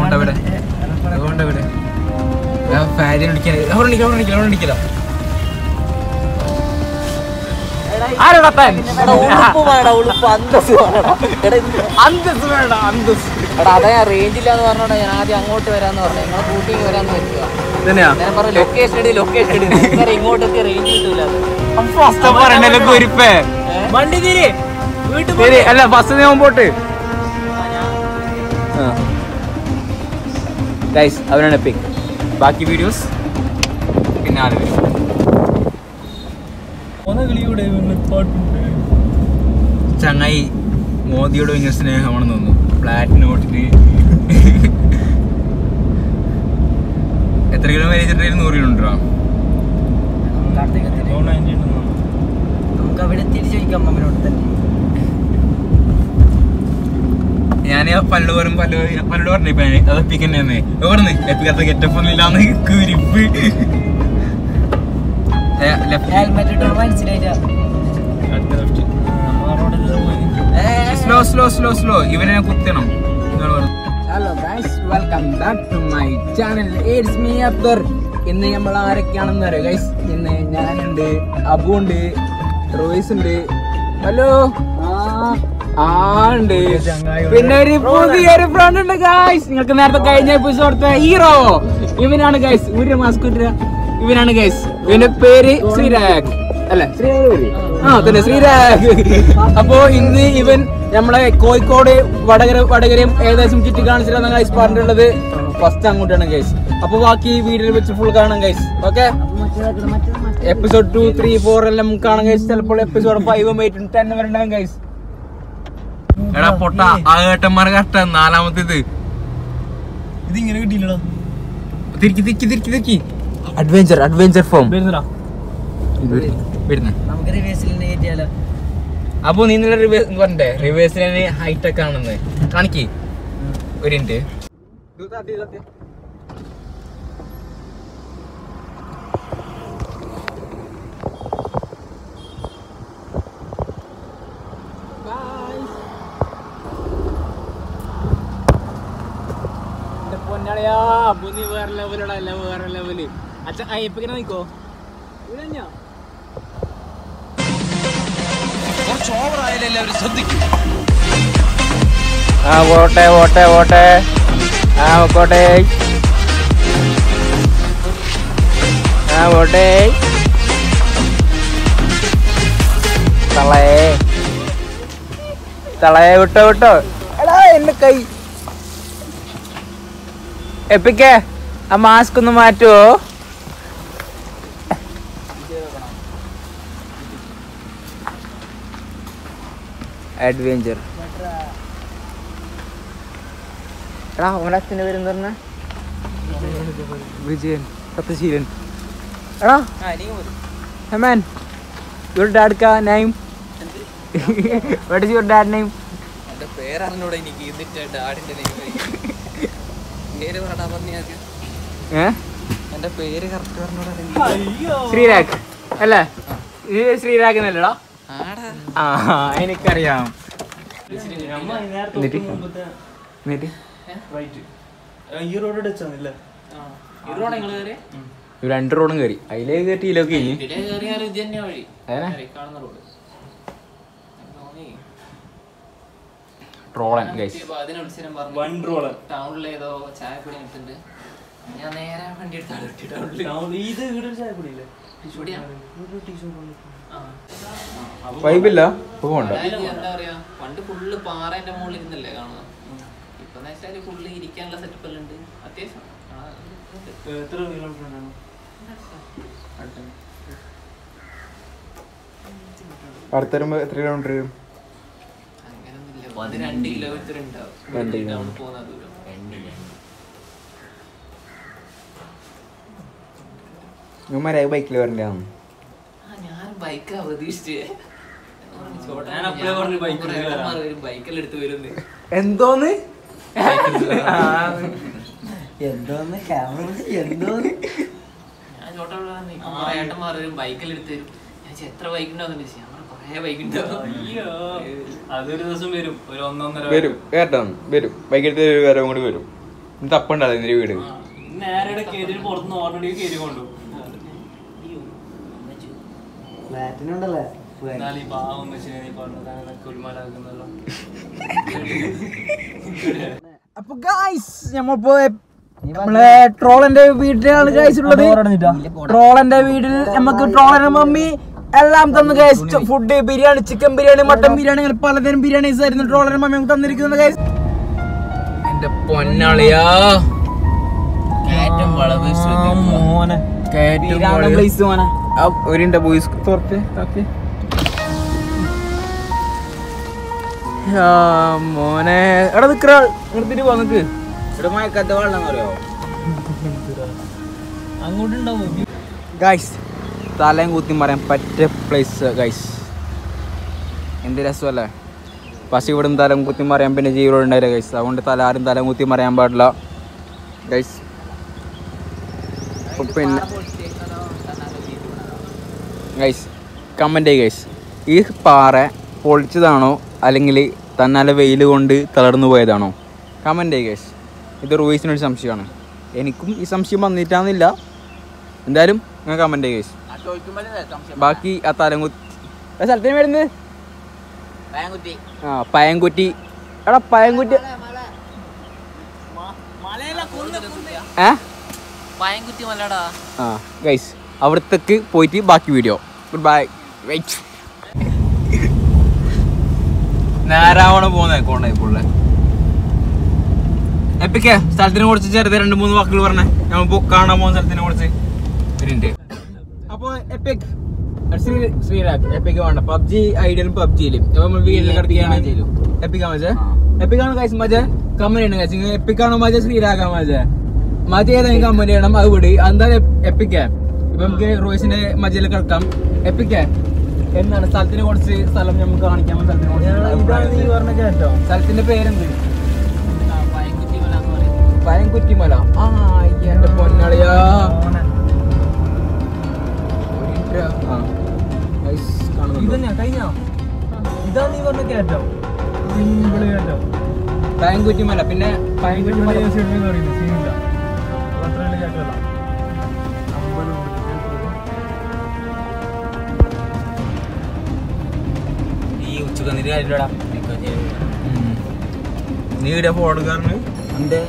ഓണ്ടവിടെ ഓണ്ടവിടെ അവിടെ. അവിടെ. അവിടെ ഞാൻ പറഞ്ഞോണ്ടാ ഞാൻ ആദ്യം അങ്ങോട്ട് വരാന്ന് പറഞ്ഞു നിങ്ങളെ കൂട്ടി വരാന്ന് വെക്കുക. ലൊക്കേഷൻ ഇടി ലൊക്കേഷൻ ഇടി. നേരെ ഇങ്ങോട്ടൊക്കെ റേഞ്ച് കിട്ടൂല. ഫസ്റ്റ് വണ്ടി തിരി വീട്ടിൽ അല്ല ബസ് നീ മുമ്പോട്ട്. ഗൈസ് അവനാണ് പിക് ബാക്കി വീഡിയോസ് പിന്നെ ആൾ വരും. ചങ്ങായി മോദിയോട് ഭയങ്കര സ്നേഹമാണെന്ന് തോന്നുന്നു. ഫ്ലാറ്റ് നോട്ടിന് എത്ര കിലോ മൈലേജ് നൂറ് കിലോ ഉണ്ടോ? നമുക്ക് അവിടെ തിരിച്ചു ചോദിക്കാം അമ്മനോട് തന്നെ. ഞാൻ പല്ലു പറയും പല്ലു പല്ലു പറഞ്ഞു ഇപ്പൊ അത് എപ്പിക്ക് തന്നെയാന്ന് എവിടുന്ന്? എപ്പിക്കത്തെ ഗെറ്റപ്പ് ഒന്നും ഇല്ലാന്ന് കുരിപ്പ്. സ്ലോ സ്ലോ സ്ലോ സ്ലോ ഇവനെ കുത്തണം. Hello guys welcome back to my channel it's me Abdar ഇന്ന് നമ്മൾ ആരൊക്കെയാണെന്ന് അറിയാം ഗൈസ് ഇന്ന് ഞാനുണ്ട് അബു ഉണ്ട് റോയ്സ് ഉണ്ട് ഹലോ ആ ഉണ്ട്. പിന്നെ ഒരു പുതിയൊരു ഫ്രണ്ട് ഉണ്ട് ഗൈസ് നിങ്ങൾക്ക് നേരത്തെ കഴിഞ്ഞ എപ്പിസോഡത്തെ ഹീറോ ഇവനാണ് ഗൈസ് ഒരു മാസ്ക് ഇവനാണ് ഗൈസ് ഇവന്റെ പേര് ശ്രീരാഗ്. അല്ലെ? ആ തന്നെ ശ്രീരാഗ്. അപ്പോ ഇന്ന് ഇവൻ നമ്മളെ കോഴിക്കോട് വടകര വടകരയും ഏകദേശം ചുറ്റി കാണിച്ചിട്ടാണ് ഗൈസ് പറഞ്ഞിട്ടുള്ളത്. ഫസ്റ്റ് അങ്ങോട്ടാണ് ഗൈസ് അപ്പൊ ബാക്കി വീഡിയോ വെച്ച് ഫുൾ കാണാം guys okay episode two three four എല്ലാം കാണാം ഗൈസ് ചിലപ്പോൾ എപ്പിസോഡ് ഫൈവും എയ്റ്റും ടെൻ വരെ ഉണ്ടാകും ഗൈസ് എടാ പൊട്ട ആ ഏട്ടന്മാരെ കറക്റ്റ് നാലാമത്തേത്. ഇങ്ങനെ കിട്ടിയില്ലടാ തിരിക്കി തിരിക്കി തിരിക്കി തിരിക്കി. അഡ്വഞ്ചർ അഡ്വഞ്ചർ ഫോം റിവേഴ്സിൽ അപ്പൊ നീ ഇന്നലെ റിവേഴ്സ് പറഞ്ഞേ റിവേഴ്സിന് ഹൈടെക് ആണെന്ന് കാണിക്കേ. ഒരു മിനിറ്റ് പൊന്നാളിയാ അപ്പൊ നീ വേറെ ലെവലടാ അല്ല വേറെ ലെവൽ അച്ഛൻ ഇപ്പൊ ഇങ്ങനെ നിക്കോ? ഇതന്നെയാ ആ പോട്ടെ പോട്ടെ പോട്ടെ. ആ പോട്ടെ. ആ പോട്ടെ. തളയെ. തളയെ വിട്ടോ വിട്ടോ. എടാ എന്റെ കൈ എപ്പിക്കേ? ആ മാസ്ക് ഒന്ന് മാറ്റുവോ? അഡ്വഞ്ചർ എടാ അവന്റെ അച്ഛന്റെ പേര് എന്താ പറഞ്ഞ? വിജയൻ സത്യശീലൻ. എടാ ഹെമാൻ യുവർ ഡാഡ് കാ name what is your dad name എന്റെ പേരറിഞ്ഞൂടെ എനിക്ക് എന്നിട്ട് ഡാഡിന്റെ പേര് പറഞ്ഞാ പറഞ്ഞ ഏ? എന്റെ പേര് കറക്റ്റ് പറഞ്ഞൂടെ ശ്രീരാഗ്. അല്ലേ? ഇത് ശ്രീരാഗ് എന്നല്ലടാ ആടാ. ആ എനിക്കറിയാം. എന്നിട്ട്? എന്നിട്ട്? ഈ റോഡ് രണ്ട് റോഡും കയറി അതിലേ കയറ്റിയില്ലൊക്കെ ഇനി ട്രോളൻ ഗൈസ് അതിനെ വിളിച്ചാലും പറഞ്ഞു വൺ ട്രോളൻ. ടൗണിൽ ഏതോ ചായ കുടി ഞാൻ നേരെ വണ്ടി എടുത്ത് ടൗണിൽ ഇത്. വൈബില്ല പോകണ്ട എന്താ പറയാ പണ്ട് ഫുള്ള് പാറേന്റെ മുകളിൽ ഇരുന്നല്ലേ കാണുന്നത്. ഇപ്പൊ വെച്ചാൽ ഫുള്ള് ഇരിക്കാനുള്ള സെറ്റപ്പ് എല്ലാം ഉണ്ട്. അത്യാവശ്യം. എത്ര കിലോമീറ്റർ അടുത്ത. വരുമ്പോ എത്ര കിലോമീറ്റർ വരും? കിലോമീറ്റർ ഉണ്ടാവും. രണ്ട് കിലോമീറ്റർ. ടൗണിൽ പോകുന്ന ദൂരം. ഇവന്മാരെ ബൈക്കിൽ വരണ്ടേ ഞാൻ ബൈക്കാ പ്രതീക്ഷിച്ചേ എന്തോന്ന്? എന്തോന്ന്? ക്യാമറ എന്തോന്ന്? ഞാൻ ചോട്ട ഏട്ടന്മാർ എടുത്തു തരും ഞാൻ ചോദിച്ചു, എത്ര ബൈക്ക് വരും. വരും. കേട്ടോ. വരും. വൈകിട്ട് ഒരു വരവും കൂടി വരും. ഇത് തപ്പുണ്ടാവും ഇതിന്റെ വീട്. ഫ്ലാറ്റിനുണ്ടല്ലേ? അപ്പൊ ഗായ്സ് നമ്മളിപ്പോ നമ്മളെ ട്രോളന്റെ വീട്ടിലാണ് ഗൈസ് ഉള്ളത്. ട്രോളന്റെ വീട്ടിൽ നമുക്ക് ട്രോളന്റെ മമ്മി എല്ലാം തന്നു guys food biryani chicken biryani mutton biryani അങ്ങനെ പലതരം ബിരിയാണീസ് ആയിരുന്നു മമ്മി തന്നിരിക്കുന്നത് എന്റെ പൊന്നാളിയാ. ഒരിണ്ട ബോയ്സ് മോനെ. എടാ നിക്കറ നിർത്തിട്ട് പോ നിക്ക്. വെള്ളം അറിയോ അങ്ങോട്ടുണ്ടാവും? ഗൈസ് തലയും കൂത്തി മറിയാൻ പറ്റിയ പ്ലേസ് ഗൈസ് എന്ത് രസമല്ലേ? പക്ഷെ ഇവിടുന്ന് തലം കുത്തി മറിയാൻ പിന്നെ ജീവനോട് ഉണ്ടായില്ല ഗൈസ് അതുകൊണ്ട് തല ആരും തലം കുത്തി മറിയാൻ പാടില്ല. ഗൈസ് പിന്നെ ഗൈസ് കമന്റ് ചെയ്യ ഗൈസ് ഈ പാറ പൊളിച്ചതാണോ? അല്ലെങ്കിൽ തന്നാലെ വെയിൽ കൊണ്ട് തളർന്നു പോയതാണോ? കമന്റ് ചെയ്യ ഗൈസ് ഇത് റൂയിസിനൊരു സംശയമാണ്. എനിക്കും ഈ സംശയം വന്നിട്ടാന്നില്ല. എന്തായാലും ഞാൻ കമന്റ് ഗൈസ് ബാക്കി ആ തലങ്കുത്തി സ്ഥലത്തിന് വരുന്നത് ആ പയൻകുറ്റി എടാ പയൻകുറ്റി ഏ? ഭയങ്കുറ്റി മലടാ ആ ഗൈസ് അവിടത്തേക്ക് പോയിട്ട് ബാക്കി വീഡിയോ ഗുഡ് ബൈ വെയിറ്റ് നേരാവണ പോകുന്നത് കോണ്ടായി പുള്ളേ എപ്പിക്കേ സ്ഥലത്തിനെ കുറിച്ച് ചെറുത് രണ്ട് മൂന്ന് വാക്കുകൾ പറഞ്ഞേ. പോ- കാണാൻ പോകുന്ന സ്ഥലത്തിനെ കുറിച്ച്. വരുന്നുണ്ട് അപ്പൊ എപ്പിക് ശ്രീ ശ്രീരാഗ് എപ്പിക് വേണ്ട. പബ്ജി ഐഡിയലും പബ്ജിയിലും നമ്മൾ വീട്ടിൽ കിടക്കുകയാണ്. എപ്പിക്കാ മജേ? എപ്പിക്കാണ് കൈസ് മജേ? കമ്പനി ആണ് കൈസ് എപ്പിക്കാണോ മജേ? ശ്രീരാഗാ മജേ? മജ ഏതെങ്കിലും കമ്പനി ചെയ്യണം. അത് വിട്. എന്തായാലും എപ്പിക്കേ ഇപ്പൊ നമുക്ക് റോയ്സിന്റെ മജയിൽ കിടക്കാം. എപ്പിക്കേ എന്താണ്? സ്ഥലത്തിനെ കുറിച്ച് സ്ഥലം നമുക്ക് കാണിക്കാൻ സ്ഥലത്തിനെ കുറിച്ച് സ്ഥലത്തിന്റെ പേരെന്ത്? പയൻകുറ്റിമല ആ എന്റെ പൊന്നാളിയാ. കയറ്റം. പയൻകുറ്റിമല പിന്നെ പയൻകുറ്റിമല ഈ ഉച്ചയ്ക്ക് വന്നിട്ട് കാര്യമില്ലടാ. നീ ഇവിടെ ഫോൺ കാരണം എന്റെ